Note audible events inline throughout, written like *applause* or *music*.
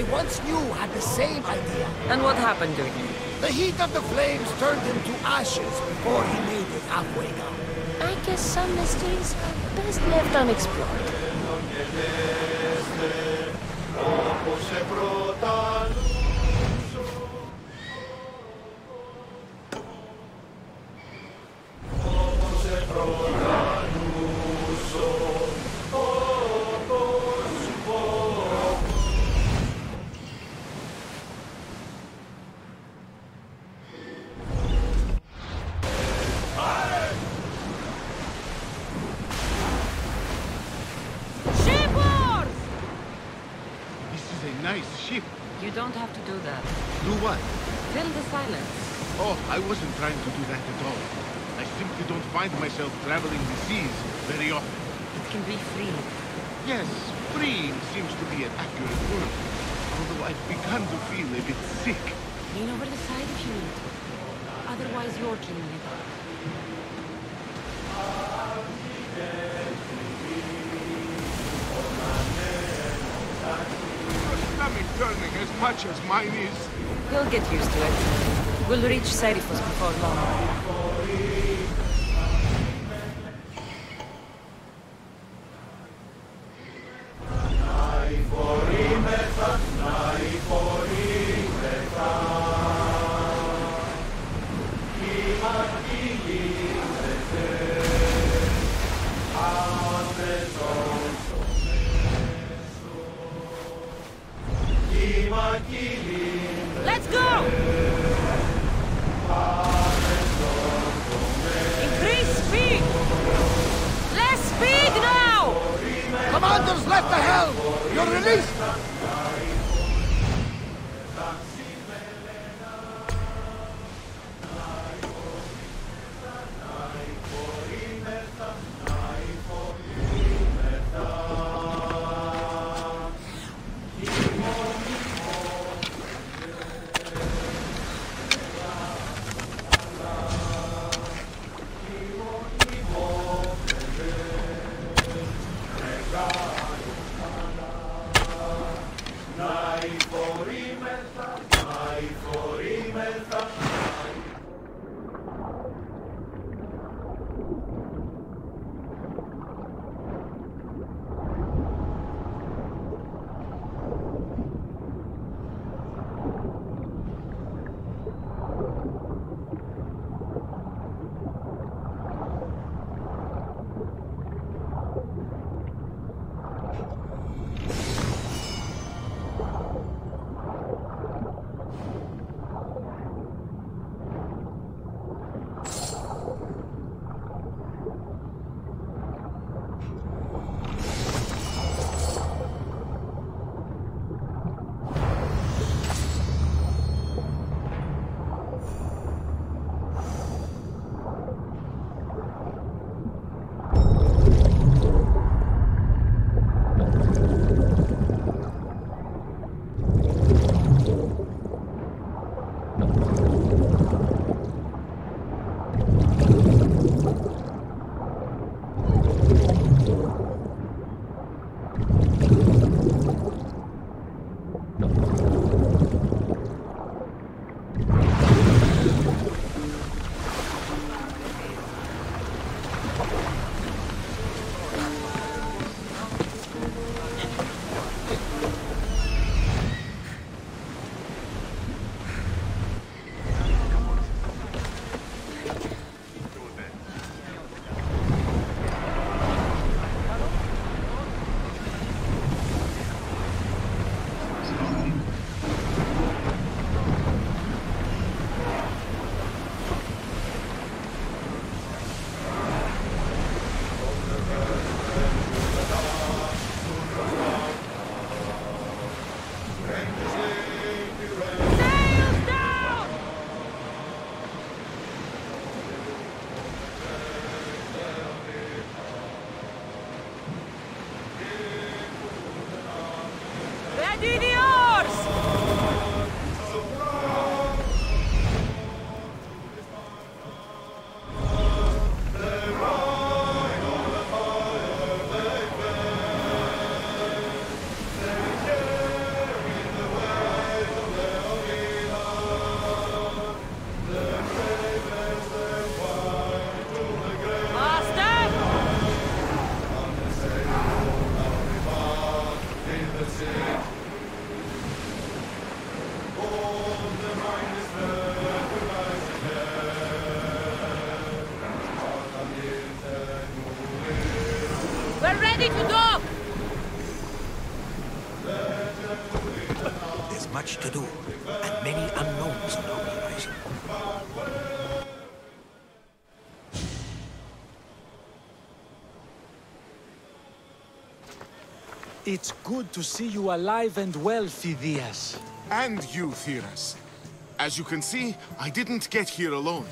I once knew had the same idea. And what happened to him? The heat of the flames turned him to ashes before he made it halfway down. I guess some mysteries are best left unexplored. Wasn't to do that at all. I simply don't find myself traveling the seas very often. It can be free. Yes, freeing seems to be an accurate word. Although I've begun to feel a bit sick. Lean over the side if you need. Otherwise, you're killing it. Your stomach turning as much as mine is. You'll get used to it. We'll reach Serifos before long. Good to see you alive and well, Phidias. And you, Theras. As you can see, I didn't get here alone.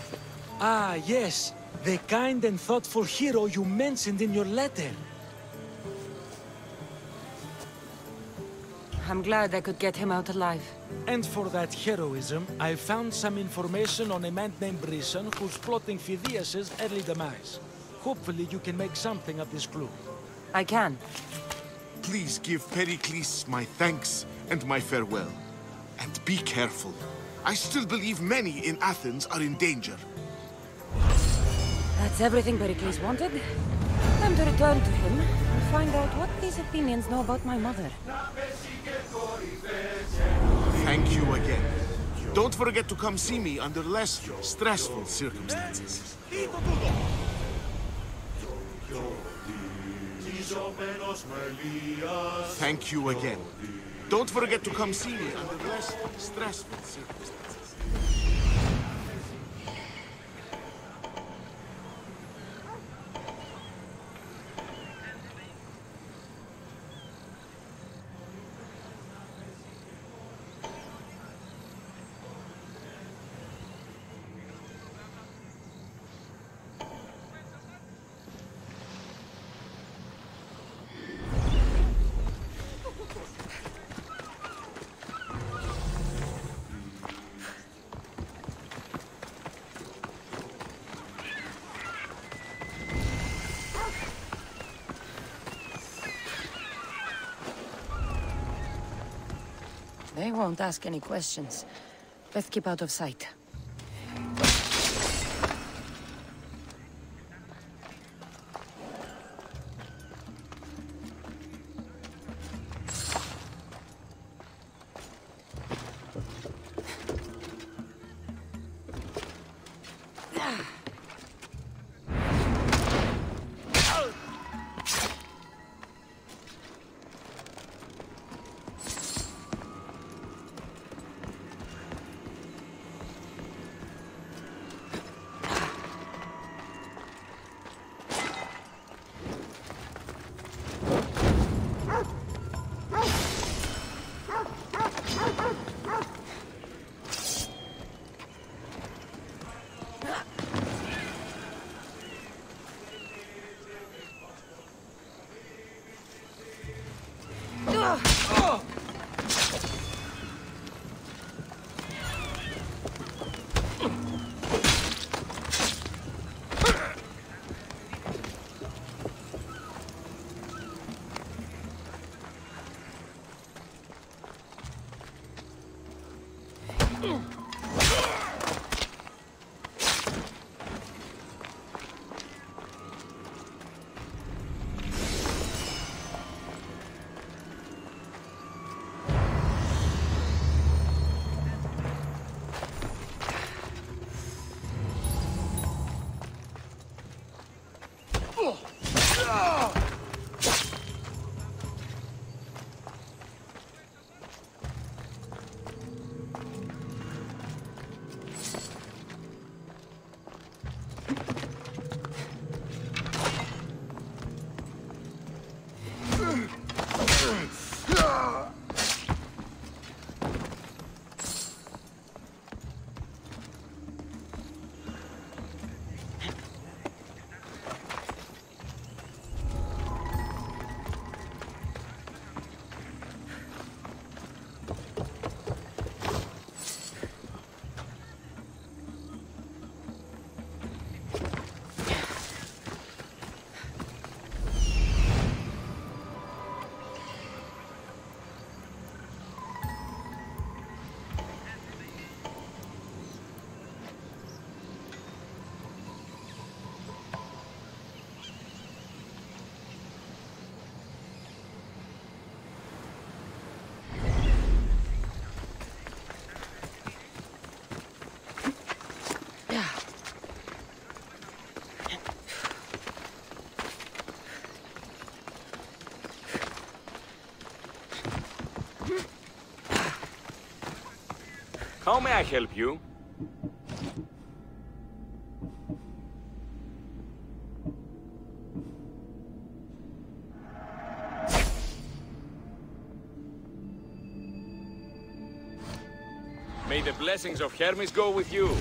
Ah, yes. The kind and thoughtful hero you mentioned in your letter. I'm glad I could get him out alive. And for that heroism, I found some information on a man named Brisson who's plotting Phidias' early demise. Hopefully you can make something of this clue. I can. Please give Pericles my thanks and my farewell. And be careful. I still believe many in Athens are in danger. That's everything Pericles wanted. Time to return to him and find out what these Athenians know about my mother. Thank you again. Don't forget to come see me under less stressful circumstances. Thank you again. Don't forget to come see me under less stressful circumstances. Won't ask any questions. Best keep out of sight. How may I help you? May the blessings of Hermes go with you.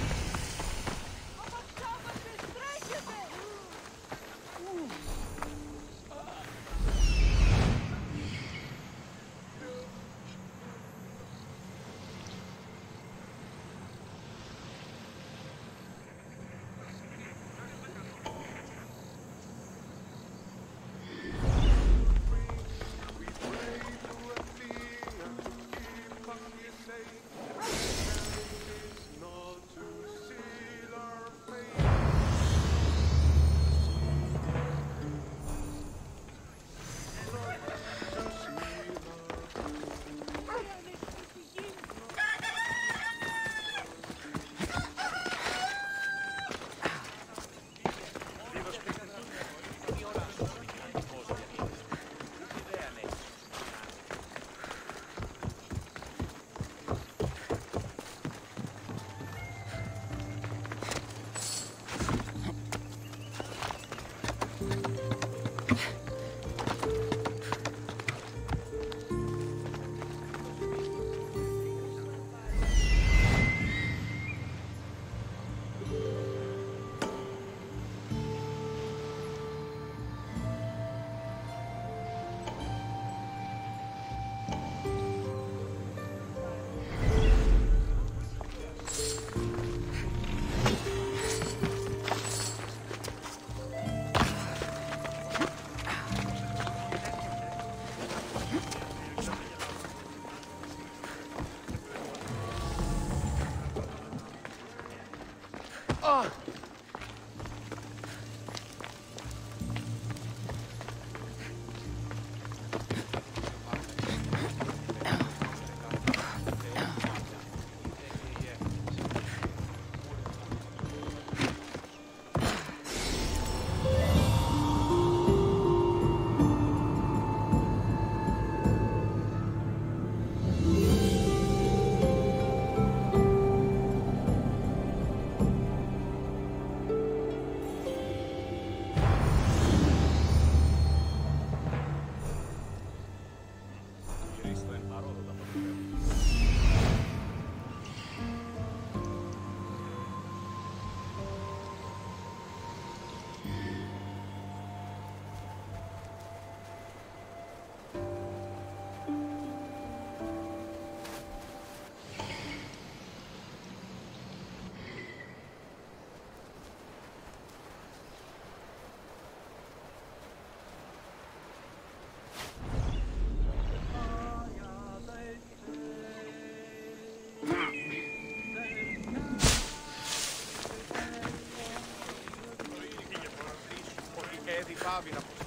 sabe, né, rapaz.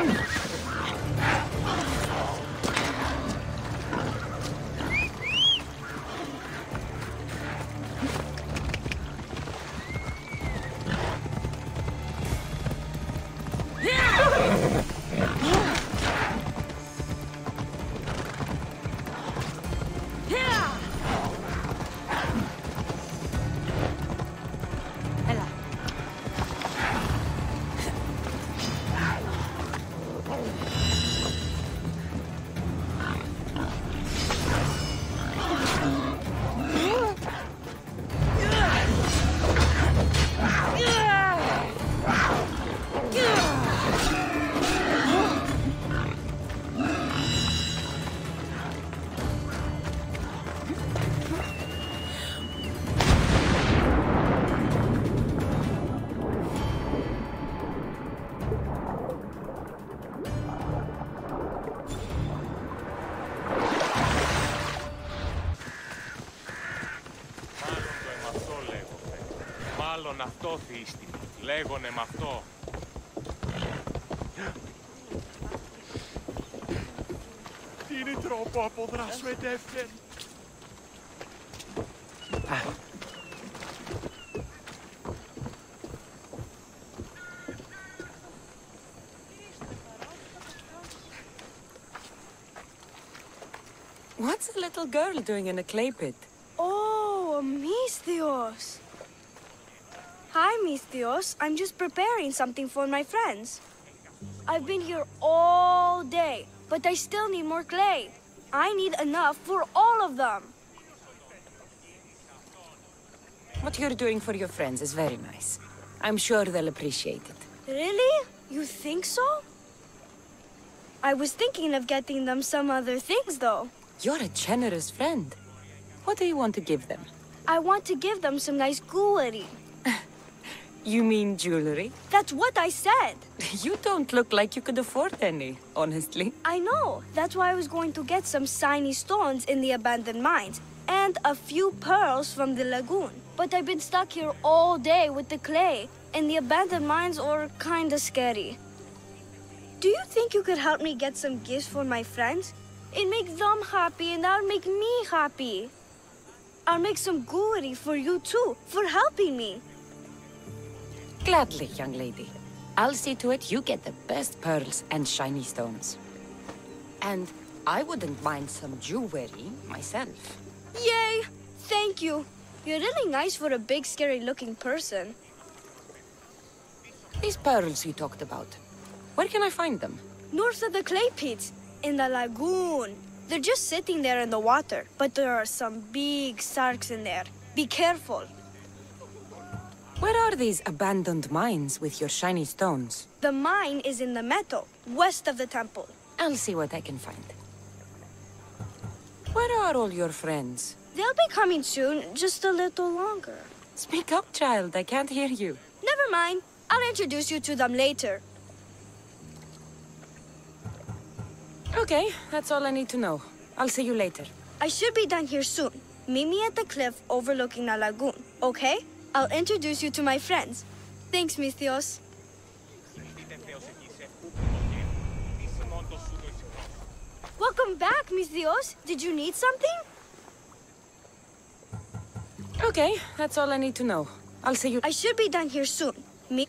Ugh! αυτό θύστη. Λέγονε με αυτό. Τίνει τρόπο αποδράσου εντεύθεν. What's a little girl doing in a clay pit? Oh, Misthios! Misthios. I'm just preparing something for my friends. I've been here all day, but I still need more clay. I need enough for all of them. What you're doing for your friends is very nice. I'm sure they'll appreciate it. Really? You think so? I was thinking of getting them some other things, though. You're a generous friend. What do you want to give them? I want to give them some nice jewelry. You mean jewelry? That's what I said. *laughs* You don't look like you could afford any, honestly. I know. That's why I was going to get some shiny stones in the abandoned mines and a few pearls from the lagoon. But I've been stuck here all day with the clay, and the abandoned mines are kinda scary. Do you think you could help me get some gifts for my friends? It makes them happy, and that'll make me happy. I'll make some jewelry for you too, for helping me. Gladly, young lady. I'll see to it you get the best pearls and shiny stones. And I wouldn't mind some jewelry myself. Yay! Thank you. You're really nice for a big, scary looking person. These pearls you talked about, where can I find them? North of the clay pits, in the lagoon. They're just sitting there in the water, but there are some big sharks in there. Be careful. Where are these abandoned mines with your shiny stones? The mine is in the meadow, west of the temple. I'll see what I can find. Where are all your friends? They'll be coming soon, just a little longer. Speak up, child. I can't hear you. Never mind. I'll introduce you to them later. Okay, that's all I need to know. I'll see you later. I should be done here soon. Meet me at the cliff overlooking the lagoon, okay? I'll introduce you to my friends. Thanks, Misthios. Welcome back, Misthios. Did you need something? Okay, that's all I need to know. I'll see you. I should be done here soon. Meet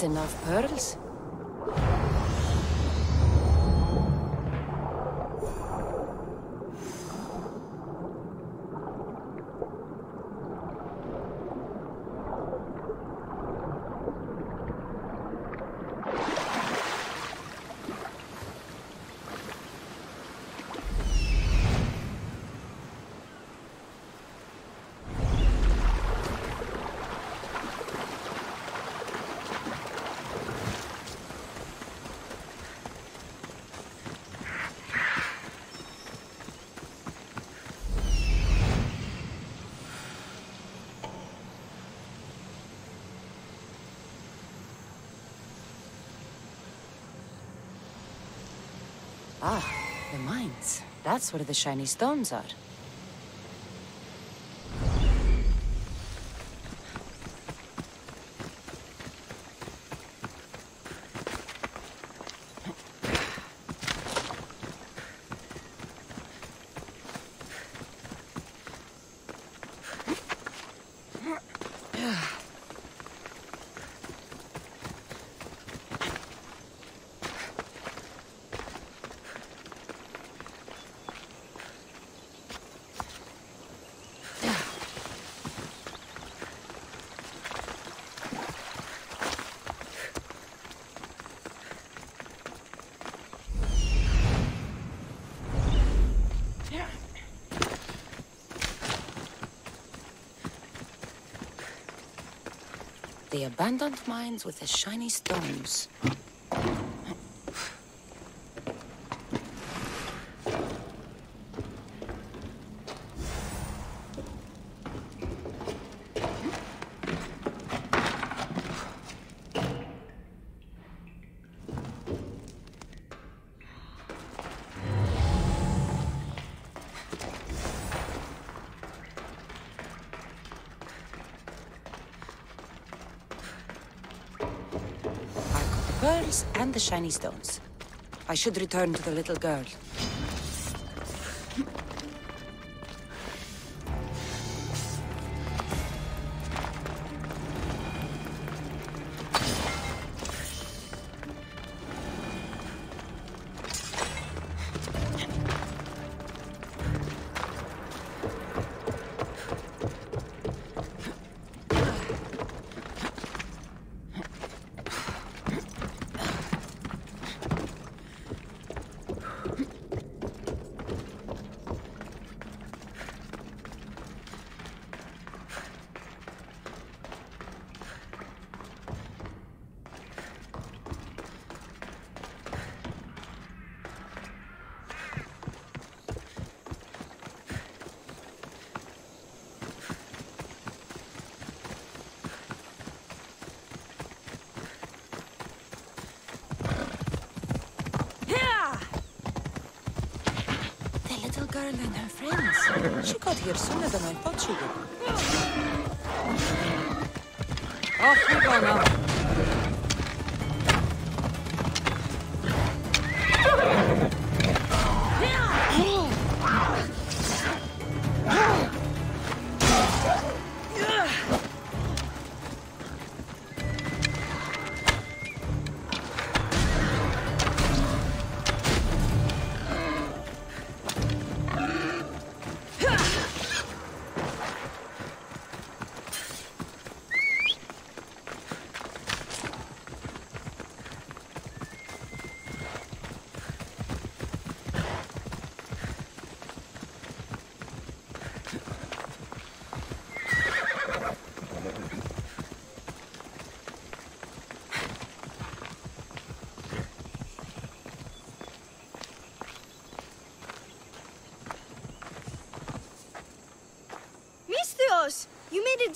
That's enough pearls. Ah, the mines. That's where the shiny stones are. The abandoned mines with the shiny stones. And the shiny stones. I should return to the little girl.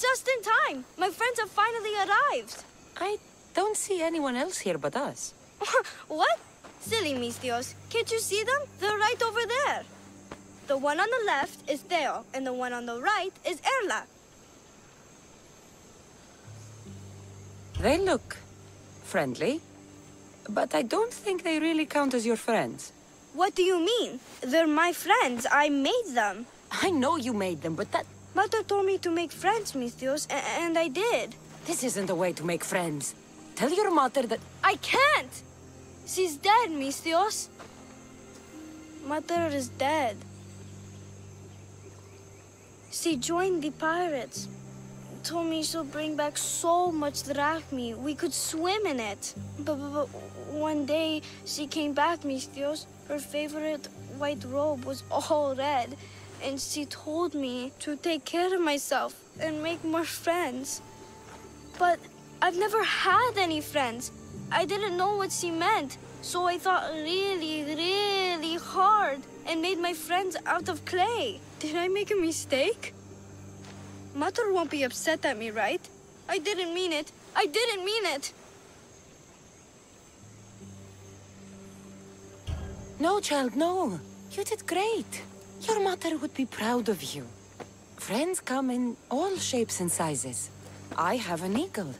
Just in time. My friends have finally arrived. I don't see anyone else here but us. *laughs* what? Silly Misthios. Can't you see them? They're right over there. The one on the left is Theo, and the one on the right is Erla. They look friendly, but I don't think they really count as your friends. What do you mean? They're my friends. I made them. I know you made them, but that Mother told me to make friends, Misthios, a- and I did. this isn't the way to make friends. Tell your mother that I can't! She's dead, Misthios. Mother is dead. She joined the pirates. Told me she'll bring back so much drachmae. We could swim in it. But, but, but one day she came back, Misthios. Her favorite white robe was all red. And she told me to take care of myself and make more friends. But I've never had any friends. I didn't know what she meant. So I thought really, really hard and made my friends out of clay. Did I make a mistake? Mother won't be upset at me, right? I didn't mean it. I didn't mean it. No, child, no. You did great. Your mother would be proud of you. Friends come in all shapes and sizes. I have an eagle,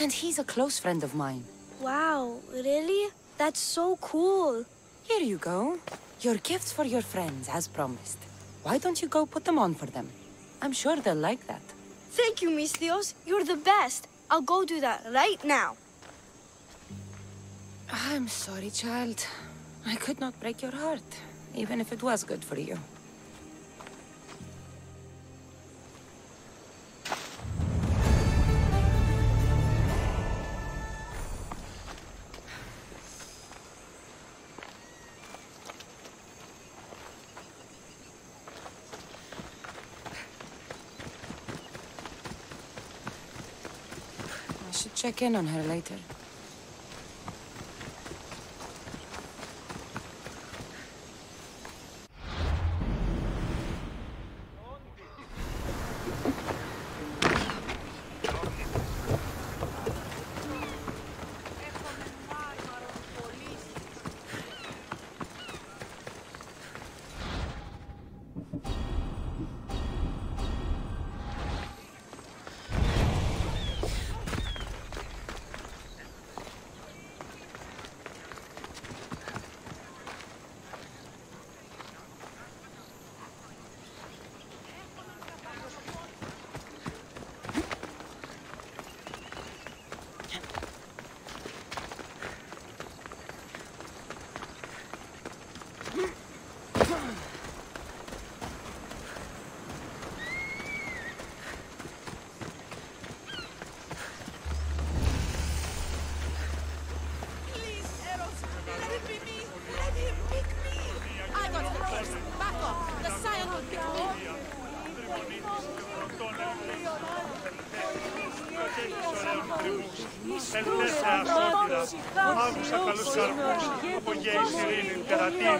and he's a close friend of mine. Wow, really? That's so cool. Here you go. Your gifts for your friends, as promised. Why don't you go put them on for them? I'm sure they'll like that. Thank you, Misthios. You're the best. I'll go do that right now. I'm sorry, child. I could not break your heart, even if it was good for you. Should check in on her later. Ελθέσε ασώτηρα, άκουσα καλούς καρπούς, από γέης ειρήνην τερατήν,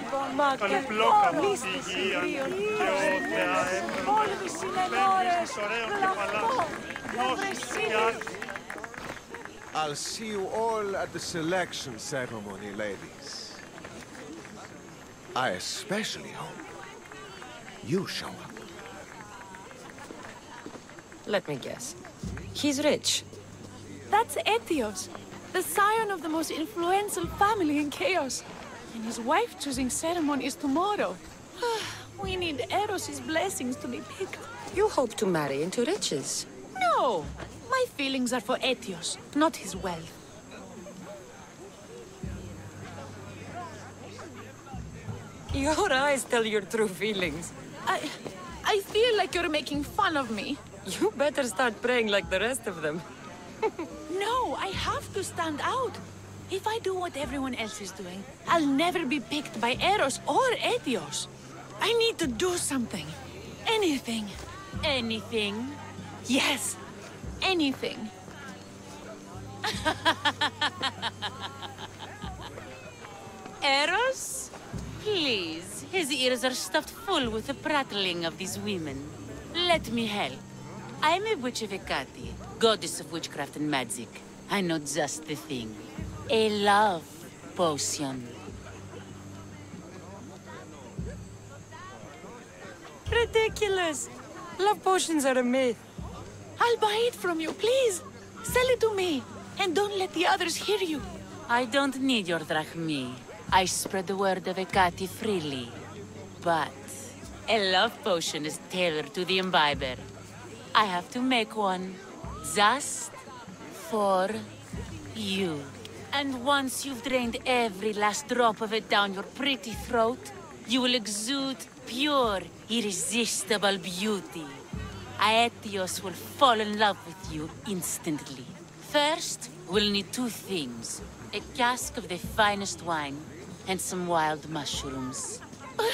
καλυπλόκαμο υγεία, και ο Θεά έπρεπε, φεύγεις της ωραίων κεφαλάς, νόσους και άρχη. I'll see you all at the selection ceremony, ladies. I especially hope you show up. Let me guess. He's rich. That's Etios, the scion of the most influential family in Chaos. And his wife-choosing ceremony is tomorrow. *sighs* we need Eros' blessings to be picked. You hope to marry into riches. No! My feelings are for Etios, not his wealth. Your eyes tell your true feelings. I... I feel like you're making fun of me. You better start praying like the rest of them. No, I have to stand out. If I do what everyone else is doing, I'll never be picked by Eros or Etios. I need to do something. Anything. Anything? Yes, anything. *laughs* Eros? Please, his ears are stuffed full with the prattling of these women. Let me help. I'm a witch of Hecate, goddess of witchcraft and magic. I know just the thing. A love potion. Ridiculous! Love potions are a myth. I'll buy it from you, please. Sell it to me. And don't let the others hear you. I don't need your drachmae. I spread the word of Hecate freely. But a love potion is tailored to the imbiber. I have to make one just for you. And once you've drained every last drop of it down your pretty throat, you will exude pure, irresistible beauty. Aetios will fall in love with you instantly. First, we'll need two things. A cask of the finest wine and some wild mushrooms. Uh,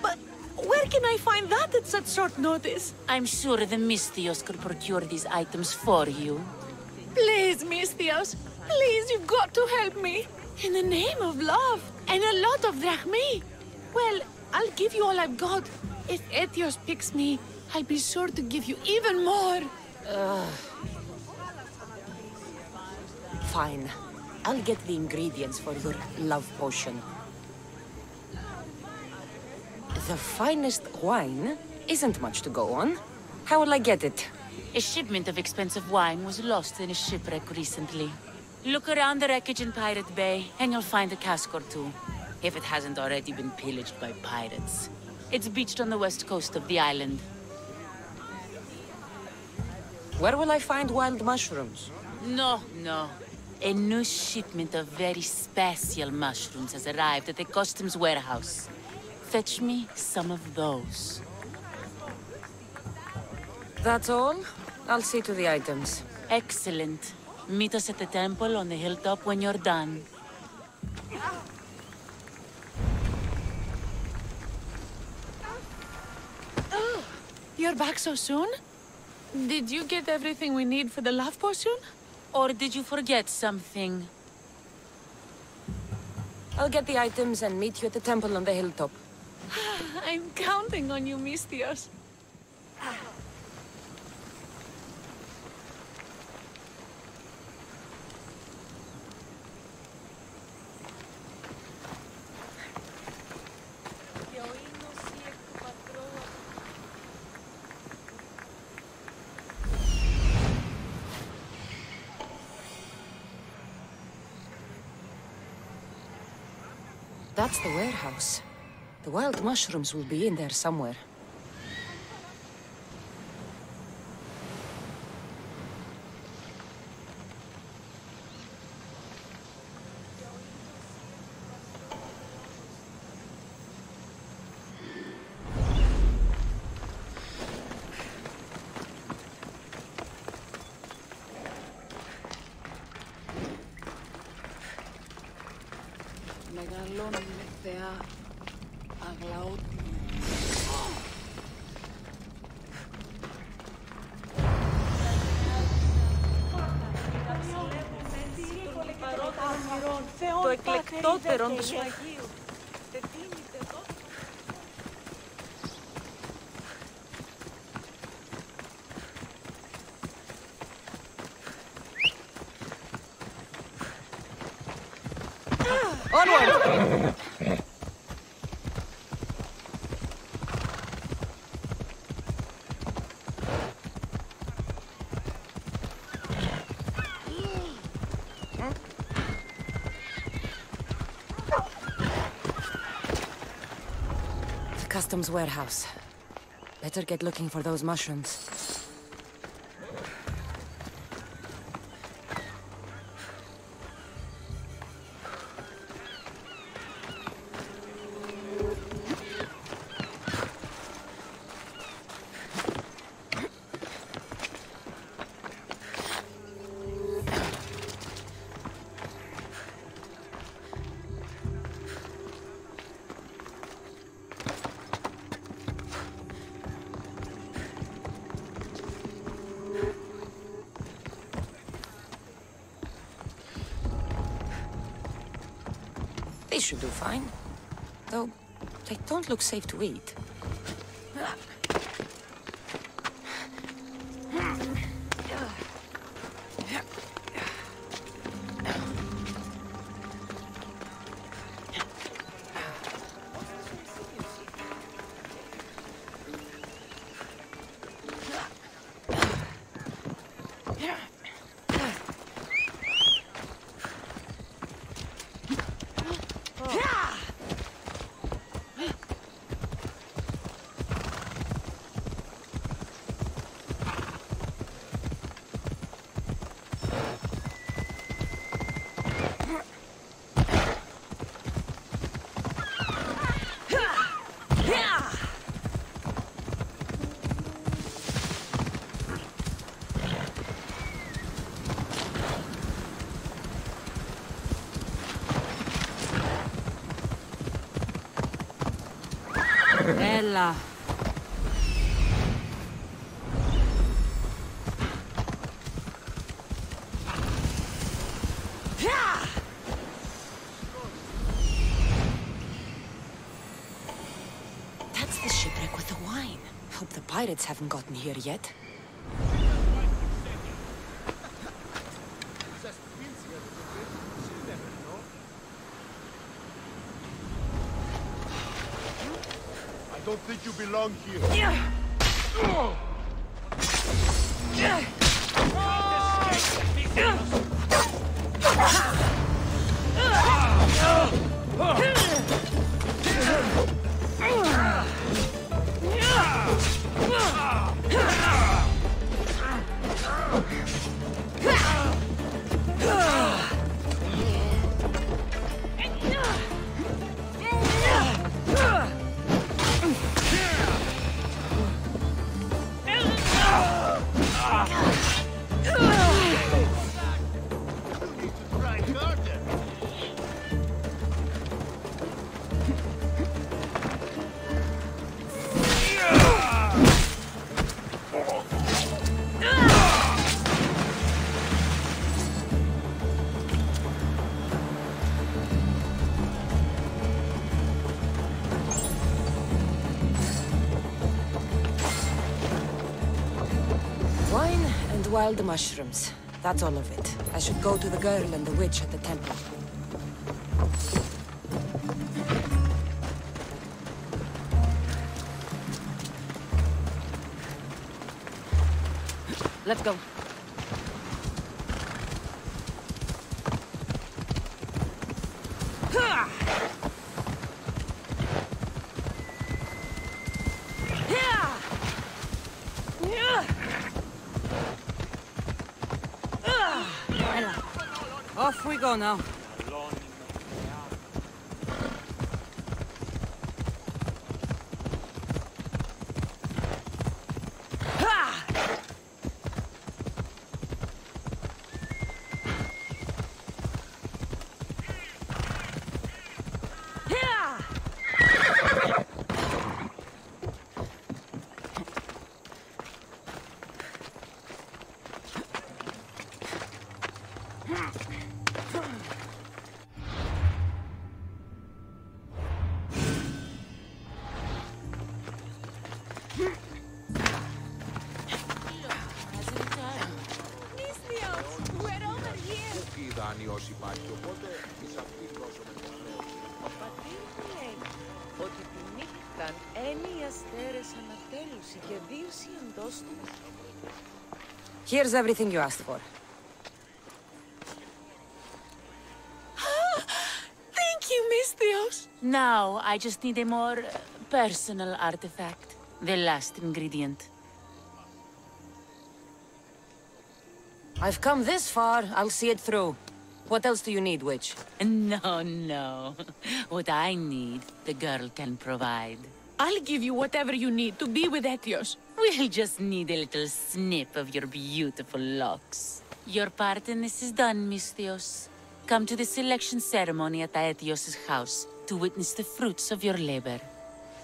but where can I find that at such short notice? I'm sure the Misthios could procure these items for you. Please, Misthios. Please, you've got to help me. In the name of love. And a lot of drachmae. Well, I'll give you all I've got. If Etios picks me, I'll be sure to give you even more. Fine. I'll get the ingredients for your love potion. The finest wine isn't much to go on. How will I get it? A shipment of expensive wine was lost in a shipwreck recently. Look around the wreckage in Pirate Bay, and you'll find a cask or two. If it hasn't already been pillaged by pirates. It's beached on the west coast of the island. Where will I find wild mushrooms? No, no. A new shipment of very special mushrooms has arrived at the customs warehouse. Fetch me some of those. That's all? I'll see to the items. Excellent. Meet us at the temple on the hilltop when you're done. Oh, *gasps* You're back so soon? Did you get everything we need for the love potion? Or did you forget something? I'll get the items and meet you at the temple on the hilltop. *laughs* I'm counting on you, Misthios. That's the warehouse. The wild mushrooms will be in there somewhere. this? Customs warehouse. Better get looking for those mushrooms. They don't look safe to eat. Bella. That's the shipwreck with the wine. Hope the pirates haven't gotten here yet. Belong here. Wild mushrooms. That's all of it. I should go to the girl and the witch at the temple. Let's go. Here's everything you asked for. *gasps* Thank you, Misthios. Now, I just need a more uh, personal artifact. The last ingredient. I've come this far, I'll see it through. What else do you need, witch? *laughs* No, no. What I need, the girl can provide. I'll give you whatever you need to be with Etios. We'll just need a little snip of your beautiful locks. Your part in this is done, Misthios. Come to the selection ceremony at Aetios' house to witness the fruits of your labor.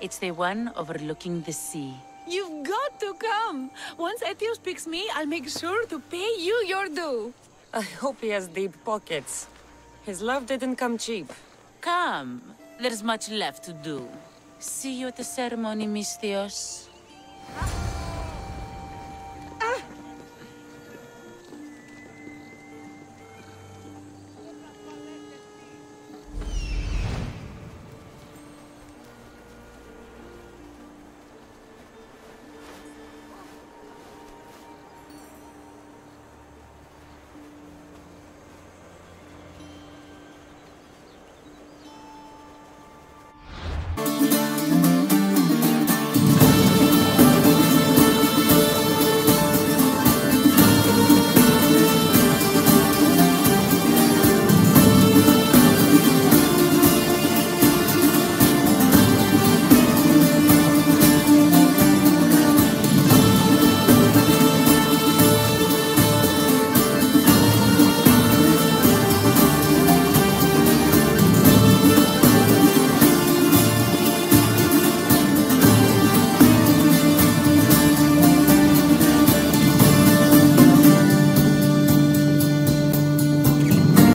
It's the one overlooking the sea. You've got to come. Once Etios picks me, I'll make sure to pay you your due. I hope he has deep pockets. His love didn't come cheap. Come. There's much left to do. See you at the ceremony, Misthios.